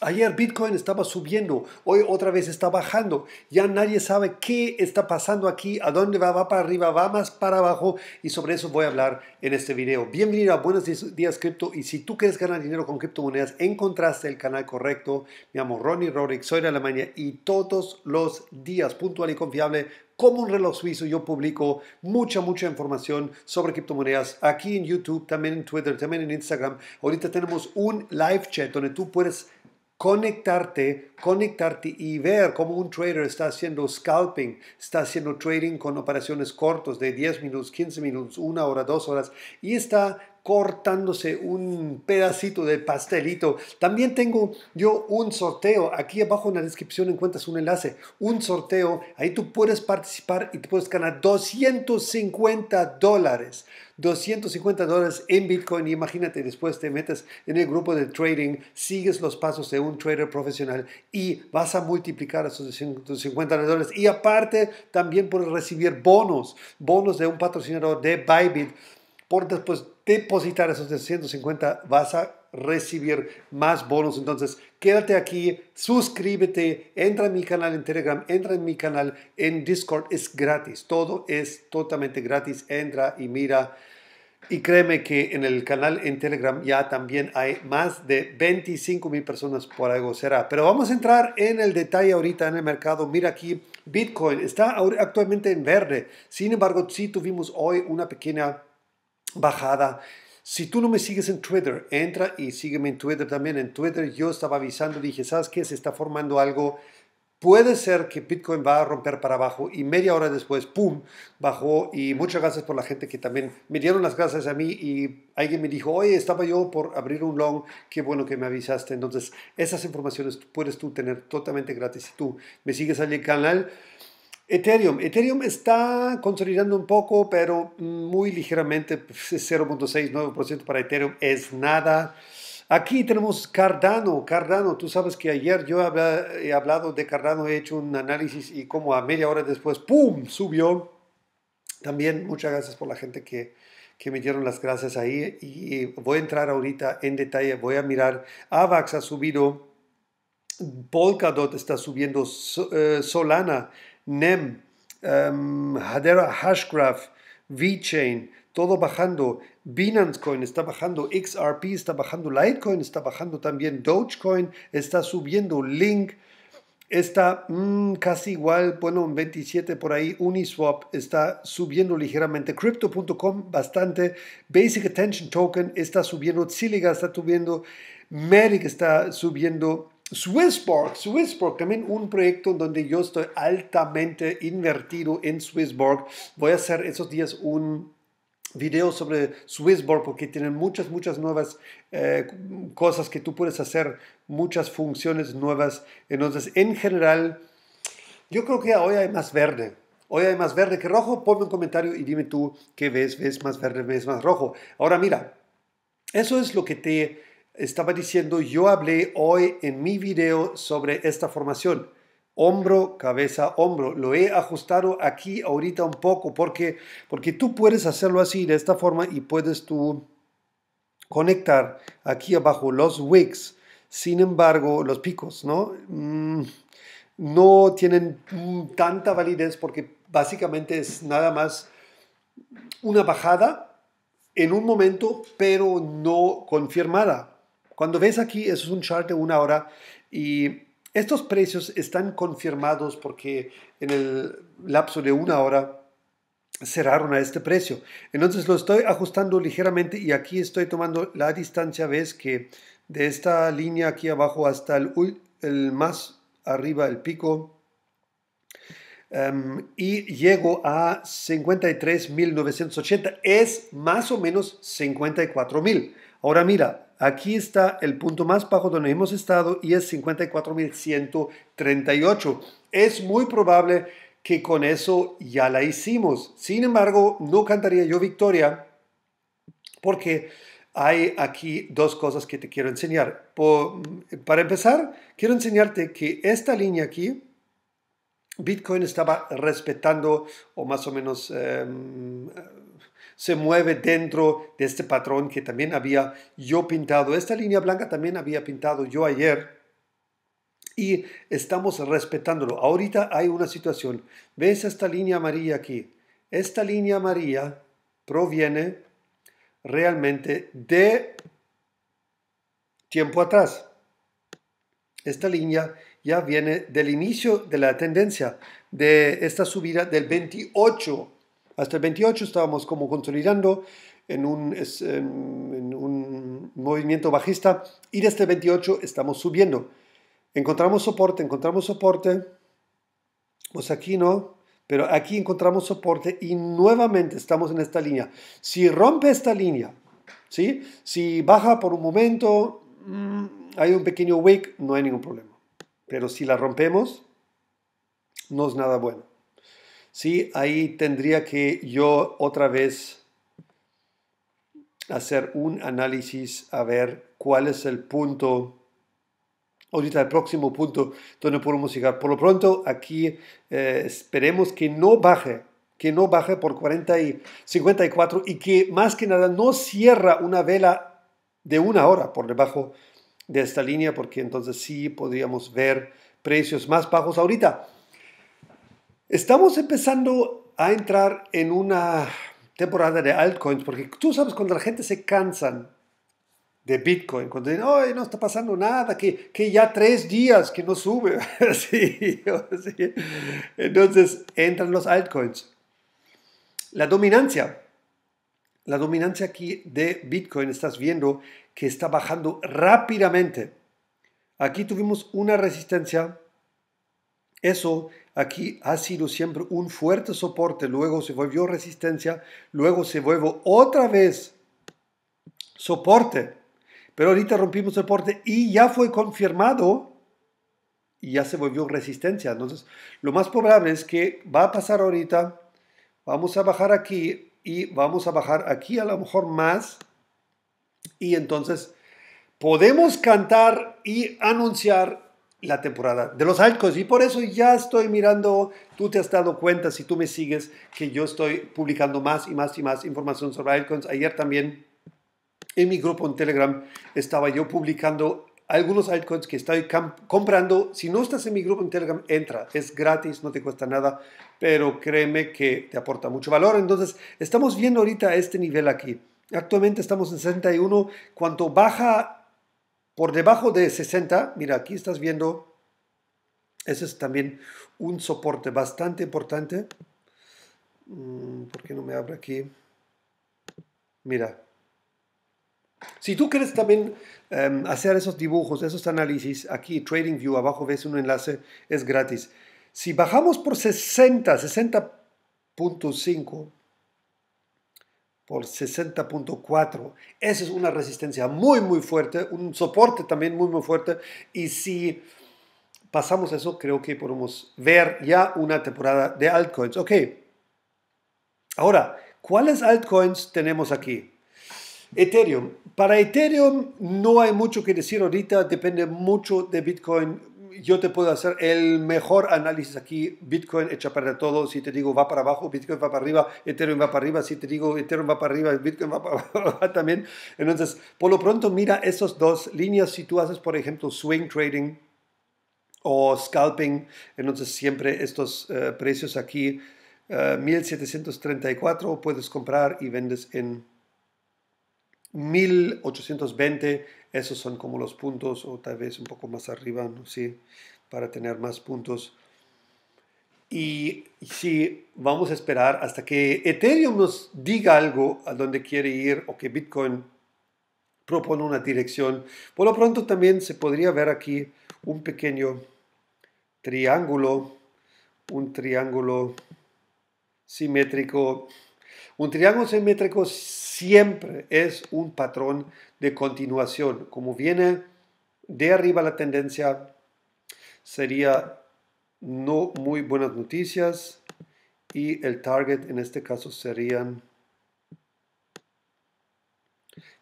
Ayer Bitcoin estaba subiendo, hoy otra vez está bajando. Ya nadie sabe qué está pasando aquí, a dónde va, va para arriba, va más para abajo y sobre eso voy a hablar en este video. Bienvenido a Buenos Días Cripto y si tú quieres ganar dinero con criptomonedas, encontraste el canal correcto. Me llamo Ronnie Rorik, soy de Alemania y todos los días, puntual y confiable, como un reloj suizo, yo publico mucha, mucha información sobre criptomonedas aquí en YouTube, también en Twitter, también en Instagram. Ahorita tenemos un live chat donde tú puedes conectarte, conectarte y ver cómo un trader está haciendo scalping, está haciendo trading con operaciones cortos de 10 minutos, 15 minutos, una hora, dos horas y está cortándose un pedacito de pastelito. También tengo yo un sorteo. Aquí abajo en la descripción encuentras un enlace. Un sorteo. Ahí tú puedes participar y te puedes ganar 250 dólares. 250 dólares en Bitcoin. Y imagínate, después te metes en el grupo de trading, sigues los pasos de un trader profesional y vas a multiplicar esos 250 dólares. Y aparte, también puedes recibir bonos, bonos de un patrocinador de Bybit por después depositar esos 150 vas a recibir más bonos. Entonces, quédate aquí, suscríbete, entra en mi canal en Telegram, entra en mi canal en Discord, es gratis, todo es totalmente gratis, entra y mira. Y créeme que en el canal en Telegram ya también hay más de 25 mil personas por algo será. Pero vamos a entrar en el detalle ahorita en el mercado. Mira aquí, Bitcoin está actualmente en verde. Sin embargo, sí tuvimos hoy una pequeña bajada. Si tú no me sigues en Twitter, entra y sígueme en Twitter también. En Twitter yo estaba avisando, dije, ¿sabes qué? Se está formando algo. Puede ser que Bitcoin va a romper para abajo y media hora después, ¡pum!, bajó y muchas gracias por la gente que también me dieron las gracias a mí y alguien me dijo, oye, estaba yo por abrir un long, qué bueno que me avisaste. Entonces, esas informaciones puedes tú tener totalmente gratis si tú me sigues en el canal. Ethereum. Ethereum está consolidando un poco, pero muy ligeramente, 0.69% pues, para Ethereum es nada. Aquí tenemos Cardano. Cardano, tú sabes que ayer yo he hablado de Cardano, he hecho un análisis y como a media hora después, ¡pum!, subió. También muchas gracias por la gente que, que me dieron las gracias ahí. Y voy a entrar ahorita en detalle, voy a mirar. AVAX ha subido, Polkadot está subiendo, eh, Solana NEM, um, Hadera Hashgraph, VeChain, todo bajando. Binance Coin está bajando, XRP está bajando, Litecoin está bajando también, Dogecoin está subiendo, Link está mm, casi igual, bueno, 27 por ahí, Uniswap está subiendo ligeramente, Crypto.com bastante, Basic Attention Token está subiendo, Zilliga está subiendo, Merrick está subiendo, Swissborg, Swissborg, también un proyecto en donde yo estoy altamente invertido en Swissborg. Voy a hacer esos días un video sobre Swissborg porque tienen muchas, muchas nuevas eh, cosas que tú puedes hacer, muchas funciones nuevas. Entonces, en general, yo creo que hoy hay más verde. Hoy hay más verde que rojo. Ponme un comentario y dime tú qué ves. ¿Ves más verde? ¿Ves más rojo? Ahora mira, eso es lo que te estaba diciendo, yo hablé hoy en mi video sobre esta formación. Hombro, cabeza, hombro. Lo he ajustado aquí ahorita un poco porque, porque tú puedes hacerlo así, de esta forma, y puedes tú conectar aquí abajo los wicks. Sin embargo, los picos, ¿no? Mm, no tienen tanta validez porque básicamente es nada más una bajada en un momento, pero no confirmada. Cuando ves aquí, eso es un chart de una hora y estos precios están confirmados porque en el lapso de una hora cerraron a este precio. Entonces lo estoy ajustando ligeramente y aquí estoy tomando la distancia, ves que de esta línea aquí abajo hasta el, el más arriba, el pico, em, y llego a 53.980, es más o menos 54.000. Ahora mira, Aquí está el punto más bajo donde hemos estado y es 54.138. Es muy probable que con eso ya la hicimos. Sin embargo, no cantaría yo victoria porque hay aquí dos cosas que te quiero enseñar. para empezar, quiero enseñarte que esta línea aquí, Bitcoin estaba respetando o más o menos... Em, se mueve dentro de este patrón que también había yo pintado. Esta línea blanca también había pintado yo ayer. y estamos respetándolo. Ahorita hay una situación. ¿Ves esta línea amarilla aquí? Esta línea amarilla proviene realmente de tiempo atrás. Esta línea ya viene del inicio de la tendencia de esta subida del 28. Hasta el 28 estábamos como consolidando en un, en un movimiento bajista y desde el 28 estamos subiendo. Encontramos soporte, encontramos soporte, pues aquí no, pero aquí encontramos soporte y nuevamente estamos en esta línea. Si rompe esta línea, ¿sí? si baja por un momento, mm, hay un pequeño wick, no hay ningún problema. Pero si la rompemos, no es nada bueno. Sí, ahí tendría que yo otra vez hacer un análisis a ver cuál es el punto ahorita el próximo punto donde podemos llegar. Por lo pronto, aquí eh, esperemos que no baje, que no baje por 40 y 54 y que más que nada no cierra una vela de una hora por debajo de esta línea, porque entonces sí podríamos ver precios más bajos. Ahorita estamos empezando a entrar en una temporada de altcoins, porque tú sabes cuando la gente se cansan de Bitcoin, cuando dicen, oh, no está pasando nada, que, que ya tres días que no sube. sí, sí. Entonces entran los altcoins. La dominancia, la dominancia aquí de Bitcoin, estás viendo que está bajando rápidamente. Aquí tuvimos una resistencia. Eso aquí ha sido siempre un fuerte soporte, luego se volvió resistencia, luego se vuelve otra vez soporte pero ahorita rompimos soporte y ya fue confirmado y ya se volvió resistencia. Entonces, lo más probable es que va a pasar ahorita, vamos a bajar aquí y vamos a bajar aquí a lo mejor más. Y entonces podemos cantar y anunciar la temporada de los altcoins. Y por eso ya estoy mirando, tú te has dado cuenta, si tú me sigues, que yo estoy publicando más y más y más información sobre altcoins. Ayer también en mi grupo en Telegram estaba yo publicando algunos altcoins que estoy comprando. Si no estás en mi grupo en Telegram, entra. Es gratis, no te cuesta nada, pero créeme que te aporta mucho valor. Entonces, estamos viendo ahorita este nivel aquí. Actualmente estamos en 61. Cuanto baja por debajo de 60, mira, aquí estás viendo, ese es también un soporte bastante importante. Mm, ¿Por qué no me abre aquí? Mira, si tú quieres también em, hacer esos dibujos, esos análisis, aquí TradingView, abajo ves un enlace, es gratis. Si bajamos por 60, 60.5 por 60.4, esa es una resistencia muy, muy fuerte, un soporte también muy, muy fuerte. Y si pasamos eso, creo que podemos ver ya una temporada de altcoins. Ok. Ahora, ¿cuáles altcoins tenemos aquí? Ethereum. Para Ethereum no hay mucho que decir ahorita, depende mucho de Bitcoin. Yo te puedo hacer el mejor análisis aquí. Bitcoin echa para todo. Si te digo va para abajo, Bitcoin va para arriba, Ethereum va para arriba. Si te digo Ethereum va para arriba, Bitcoin va para abajo también. Entonces, por lo pronto, mira esas dos líneas. Si tú haces, por ejemplo, swing trading o scalping, entonces siempre estos eh, precios aquí, 1734, eh, puedes comprar y vendes en 1820, esos son como los puntos, o tal vez un poco más arriba, ¿no? Sí, para tener más puntos. Y si vamos a esperar hasta que Ethereum nos diga algo a dónde quiere ir o que Bitcoin propone una dirección. Por lo pronto también se podría ver aquí un pequeño triángulo, un triángulo simétrico. Un triángulo simétrico siempre es un patrón de continuación. Como viene de arriba la tendencia, sería no muy buenas noticias y el target en este caso serían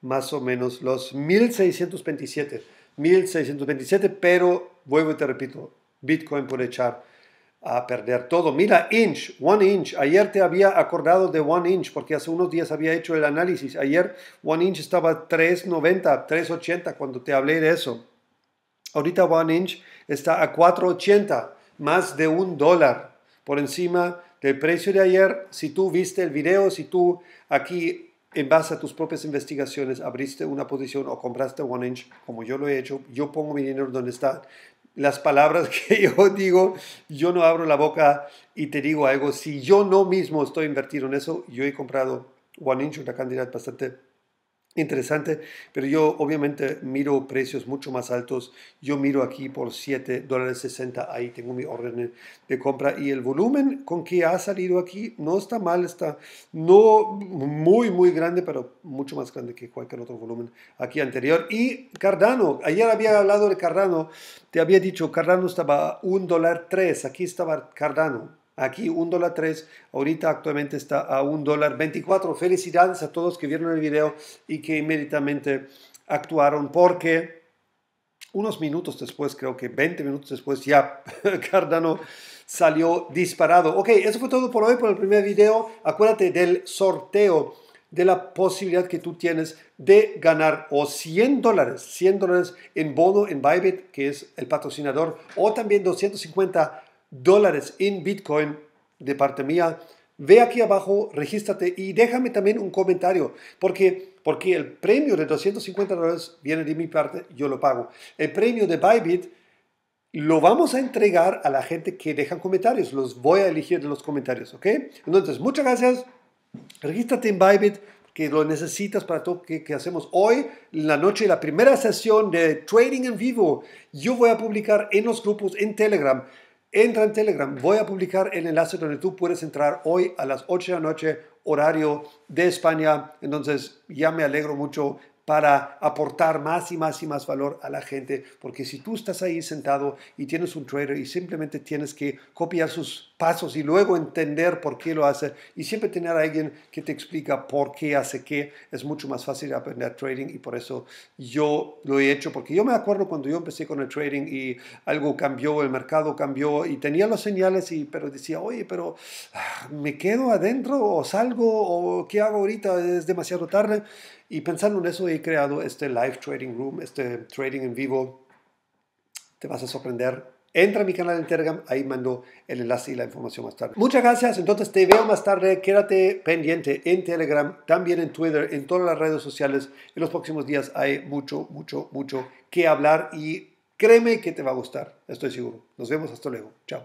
más o menos los 1627. 1627, pero vuelvo y te repito, Bitcoin puede echar a perder todo. Mira, inch, one inch. Ayer te había acordado de one inch porque hace unos días había hecho el análisis. Ayer one inch estaba 390, 380 cuando te hablé de eso. Ahorita One Inch está a 4.80, más de un dólar por encima del precio de ayer. Si tú viste el video, si tú aquí en base a tus propias investigaciones abriste una posición o compraste One Inch, como yo lo he hecho, yo pongo mi dinero donde está. Las palabras que yo digo, yo no abro la boca y te digo algo. Si yo no mismo estoy invertido en eso, yo he comprado One Inch, una cantidad bastante interesante, pero yo obviamente miro precios mucho más altos. Yo miro aquí por 7 dólares 60, ahí tengo mi orden de compra y el volumen con que ha salido aquí no está mal, está no muy, muy grande, pero mucho más grande que cualquier otro volumen aquí anterior. Y Cardano, ayer había hablado de Cardano, te había dicho, Cardano estaba a 1 dólar 3, aquí estaba Cardano Aquí un dólar 3, ahorita actualmente está a un dólar 24. Felicidades a todos que vieron el video y que inmediatamente actuaron porque unos minutos después, creo que 20 minutos después, ya Cardano salió disparado. Ok, eso fue todo por hoy, por el primer video. Acuérdate del sorteo, de la posibilidad que tú tienes de ganar o 100 dólares, 100 dólares en bono en Bybit, que es el patrocinador, o también 250 dólares en Bitcoin de parte mía, ve aquí abajo, regístrate y déjame también un comentario, porque, porque el premio de 250 dólares viene de mi parte, yo lo pago. El premio de Bybit lo vamos a entregar a la gente que dejan comentarios, los voy a elegir de los comentarios, ¿ok? Entonces, muchas gracias, regístrate en Bybit, que lo necesitas para todo que, que hacemos hoy, en la noche, la primera sesión de trading en vivo. Yo voy a publicar en los grupos en Telegram Entra en Telegram, voy a publicar el enlace donde tú puedes entrar hoy a las 8 de la noche, horario de España. Entonces ya me alegro mucho para aportar más y más y más valor a la gente, porque si tú estás ahí sentado y tienes un trader y simplemente tienes que copiar sus pasos y luego entender por qué lo hace y siempre tener a alguien que te explica por qué hace qué, es mucho más fácil aprender trading y por eso yo lo he hecho, porque yo me acuerdo cuando yo empecé con el trading y algo cambió, el mercado cambió y tenía los señales, y, pero decía, oye, pero ah, me quedo adentro o salgo o qué hago ahorita, es demasiado tarde. Y pensando en eso he creado este live trading room, este trading en vivo. Te vas a sorprender. Entra a mi canal en Telegram, ahí mando el enlace y la información más tarde. Muchas gracias, entonces te veo más tarde. Quédate pendiente en Telegram, también en Twitter, en todas las redes sociales. En los próximos días hay mucho, mucho, mucho que hablar y créeme que te va a gustar, estoy seguro. Nos vemos hasta luego. Chao.